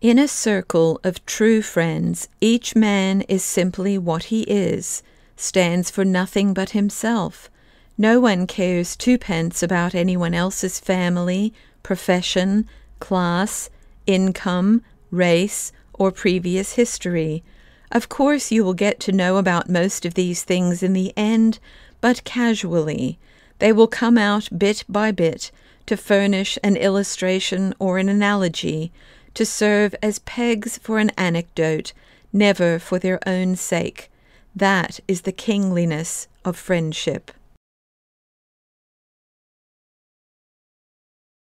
In a circle of true friends, each man is simply what he is, stands for nothing but himself. No one cares twopence about anyone else's family, profession, class, income, race, or previous history. Of course, you will get to know about most of these things in the end, but casually. They will come out bit by bit to furnish an illustration or an analogy, to serve as pegs for an anecdote, never for their own sake. That is the kingliness of friendship.